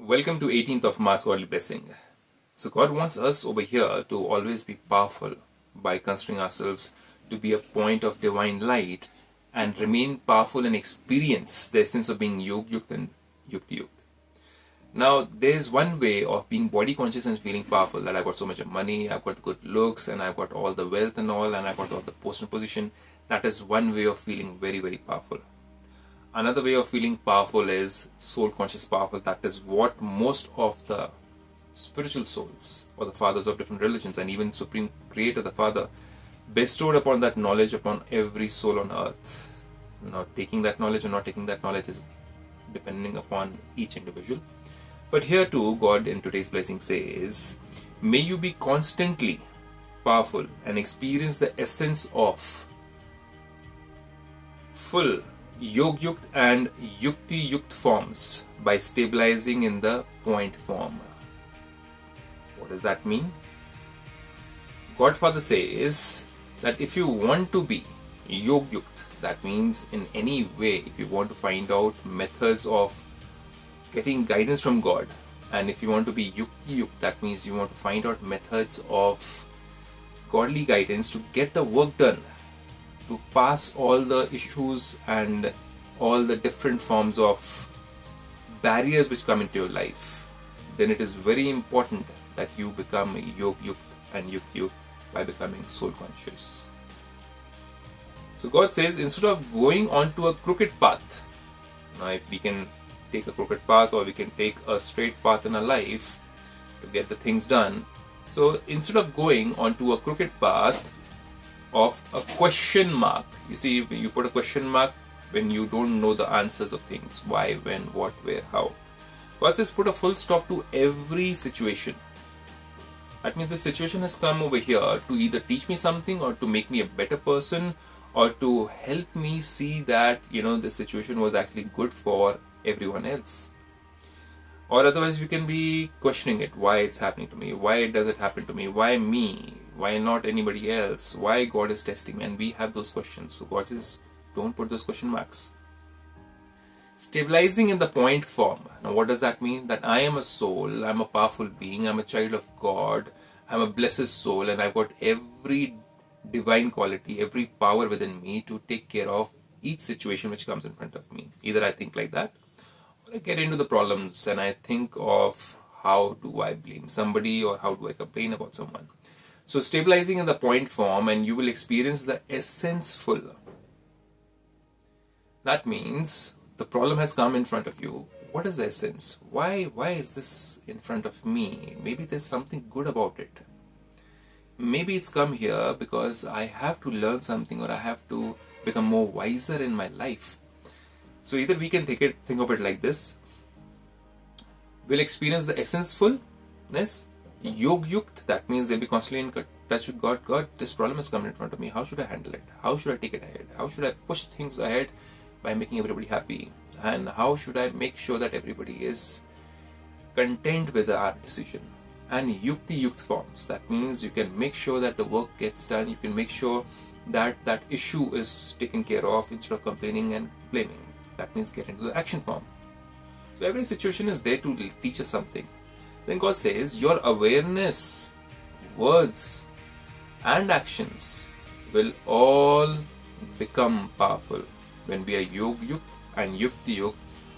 Welcome to 18th of Mars Godly Blessing. So God wants us over here to always be powerful by considering ourselves to be a point of divine light and remain powerful and experience the essence of being Yog Yukt and Yukti Yukt. Now, there's one way of being body conscious and feeling powerful that I've got so much money, I've got good looks, and I've got all the wealth and all, and I've got all the post and position. That is one way of feeling very, very powerful. Another way of feeling powerful is soul conscious powerful. That is what most of the spiritual souls or the fathers of different religions and even Supreme Creator, the Father, bestowed upon that knowledge upon every soul on earth. Now, taking that knowledge or not taking that knowledge is depending upon each individual. But here too, God in today's blessing says, May you be constantly powerful and experience the essence of full Yog Yukt and Yukti Yukt forms by stabilizing in the point form. What does that mean? Godfather says that if you want to be Yog Yukt, that means in any way, if you want to find out methods of getting guidance from God, and if you want to be Yukti Yukt, that means you want to find out methods of godly guidance to get the work done to pass all the issues and all the different forms of barriers which come into your life, then it is very important that you become Yog Yukt and Yuk Yukt by becoming soul conscious. So God says instead of going onto a crooked path, now if we can take a crooked path or we can take a straight path in our life to get the things done. So instead of going onto a crooked path, of a question mark. You see, you put a question mark when you don't know the answers of things why, when, what, where, how. Says put a full stop to every situation. That means the situation has come over here to either teach me something or to make me a better person or to help me see that you know the situation was actually good for everyone else or otherwise we can be questioning it why it's happening to me why does it happen to me why me why not anybody else? Why God is testing? Me and we have those questions. So God says, don't put those question marks. Stabilizing in the point form. Now, what does that mean? That I am a soul, I'm a powerful being, I'm a child of God, I'm a blessed soul, and I've got every divine quality, every power within me to take care of each situation which comes in front of me. Either I think like that, or I get into the problems and I think of how do I blame somebody or how do I complain about someone. So stabilizing in the point form and you will experience the essence full. That means the problem has come in front of you. What is the essence? Why why is this in front of me? Maybe there's something good about it. Maybe it's come here because I have to learn something or I have to become more wiser in my life. So either we can think it think of it like this. We'll experience the essence fullness Yog Yukt, that means they'll be constantly in touch with God. God, this problem has come in front of me. How should I handle it? How should I take it ahead? How should I push things ahead by making everybody happy? And how should I make sure that everybody is content with our decision? And Yukti Yukt forms. That means you can make sure that the work gets done. You can make sure that that issue is taken care of instead of complaining and blaming. That means get into the action form. So every situation is there to teach us something. Then God says, Your awareness, words, and actions will all become powerful when we are Yog Yukt and Yukti Yukt.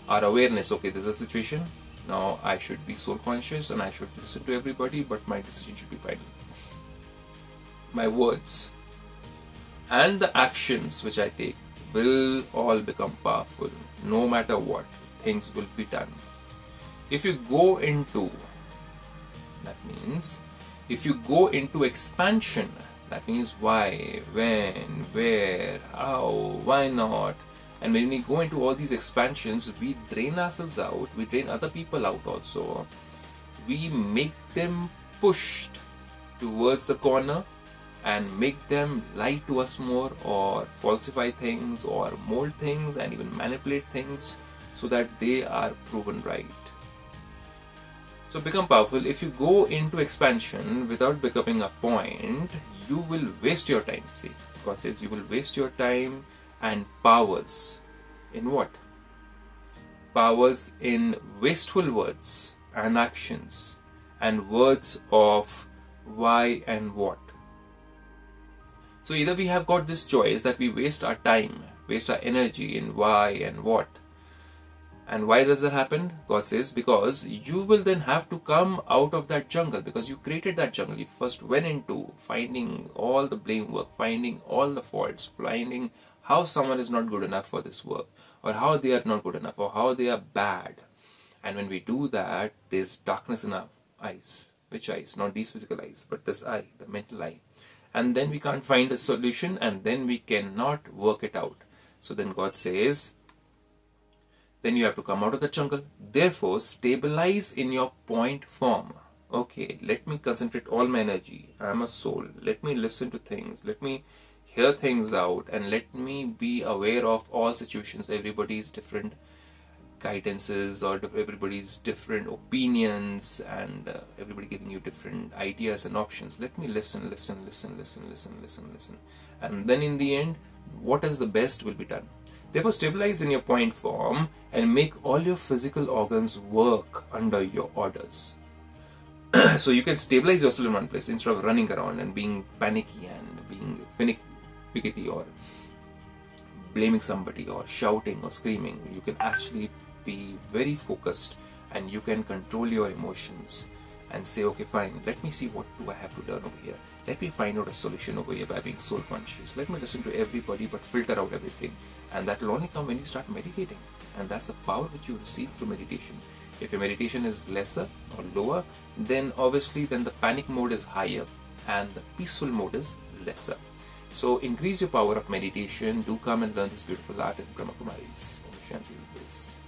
Our awareness, okay, there's a situation. Now I should be soul conscious and I should listen to everybody, but my decision should be final. My words and the actions which I take will all become powerful. No matter what, things will be done. If you go into that means if you go into expansion, that means why, when, where, how, why not. And when we go into all these expansions, we drain ourselves out, we drain other people out also. We make them pushed towards the corner and make them lie to us more or falsify things or mold things and even manipulate things so that they are proven right. So become powerful. If you go into expansion without becoming a point, you will waste your time. See, God says you will waste your time and powers in what? powers in wasteful words and actions and words of why and what. So either we have got this choice that we waste our time, waste our energy in why and what. And why does that happen? God says, because you will then have to come out of that jungle because you created that jungle. You first went into finding all the blame work, finding all the faults, finding how someone is not good enough for this work, or how they are not good enough, or how they are bad. And when we do that, there's darkness in our eyes. Which eyes? Not these physical eyes, but this eye, the mental eye. And then we can't find a solution, and then we cannot work it out. So then God says, then you have to come out of the jungle. Therefore, stabilize in your point form. Okay, let me concentrate all my energy. I am a soul. Let me listen to things. Let me hear things out and let me be aware of all situations. Everybody's different guidances or everybody's different opinions and uh, everybody giving you different ideas and options. Let me listen, listen, listen, listen, listen, listen, listen. And then in the end, what is the best will be done. Therefore, stabilize in your point form and make all your physical organs work under your orders. so you can stabilize yourself in one place instead of running around and being panicky and being finicky or blaming somebody or shouting or screaming. You can actually be very focused and you can control your emotions and say, okay, fine, let me see what do I have to learn over here. Let me find out a solution over here by being soul conscious. Let me listen to everybody but filter out everything. And that will only come when you start meditating. And that's the power which you receive through meditation. If your meditation is lesser or lower then obviously then the panic mode is higher and the peaceful mode is lesser. So increase your power of meditation. Do come and learn this beautiful art in brahma kumaris. Om shanti. With this